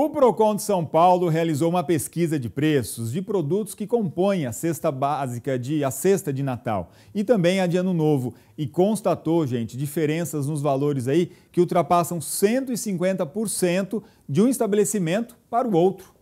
O Procon de São Paulo realizou uma pesquisa de preços de produtos que compõem a cesta básica de a cesta de Natal e também a de Ano Novo e constatou, gente, diferenças nos valores aí que ultrapassam 150% de um estabelecimento para o outro.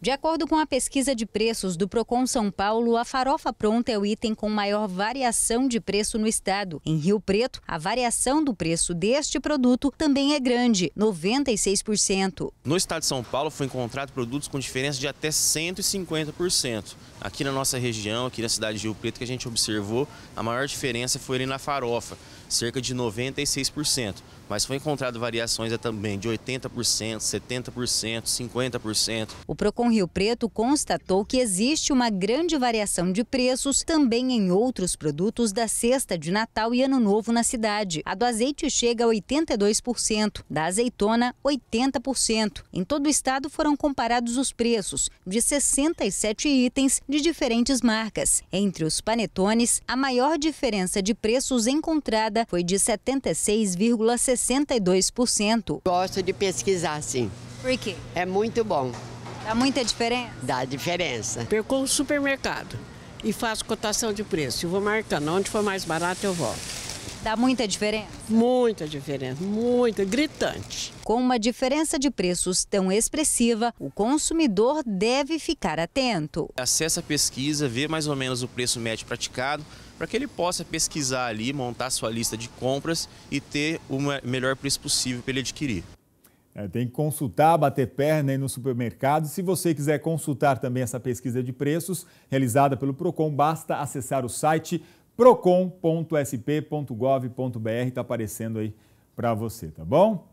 De acordo com a pesquisa de preços do Procon São Paulo, a farofa pronta é o item com maior variação de preço no estado. Em Rio Preto, a variação do preço deste produto também é grande, 96%. No estado de São Paulo foi encontrado produtos com diferença de até 150%. Aqui na nossa região, aqui na cidade de Rio Preto, que a gente observou, a maior diferença foi ali na farofa, cerca de 96%. Mas foi encontrado variações também de 80%, 70%, 50%. O Procon Rio Preto constatou que existe uma grande variação de preços também em outros produtos da cesta de Natal e Ano Novo na cidade. A do azeite chega a 82%, da azeitona 80%. Em todo o estado foram comparados os preços de 67 itens de diferentes marcas. Entre os panetones, a maior diferença de preços encontrada foi de 76,62%. Gosto de pesquisar, sim. Por quê? É muito bom. Dá muita diferença? Dá diferença. Percorro o supermercado e faço cotação de preço. Eu vou marcando. Onde for mais barato, eu volto. Dá muita diferença? Muita diferença, muita, gritante. Com uma diferença de preços tão expressiva, o consumidor deve ficar atento. Acesse a pesquisa, vê mais ou menos o preço médio praticado, para que ele possa pesquisar ali, montar sua lista de compras e ter o melhor preço possível para ele adquirir. É, tem que consultar, bater perna aí no supermercado. Se você quiser consultar também essa pesquisa de preços realizada pelo Procon, basta acessar o site procon.sp.gov.br, está aparecendo aí para você, tá bom?